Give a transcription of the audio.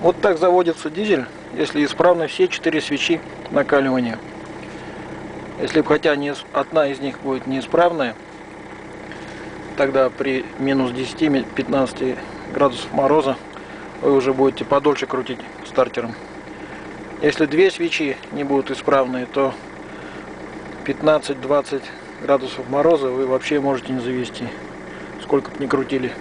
Вот так заводится дизель, если исправны все четыре свечи накаливания. Если хотя не, одна из них будет неисправная, тогда при минус 10-15 градусов мороза вы уже будете подольше крутить стартером. Если две свечи не будут исправные, то 15-20 градусов мороза вы вообще можете не завести, сколько бы ни крутили.